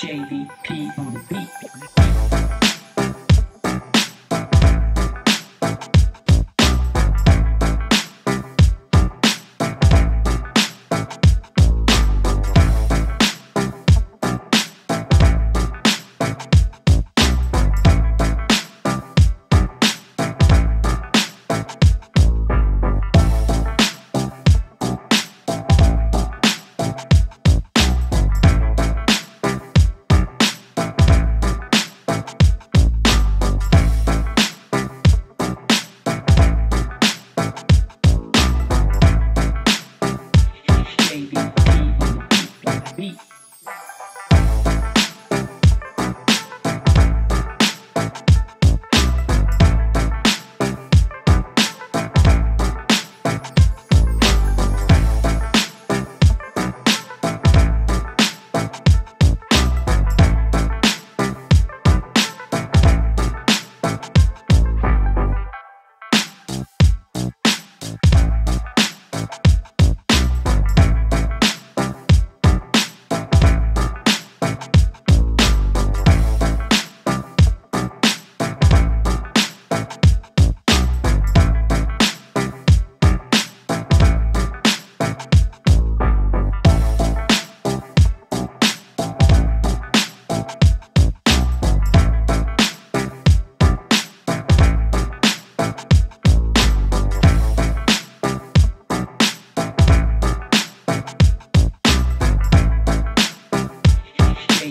JVP on the beat. B. you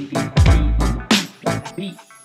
baby. Beat, beat, beat.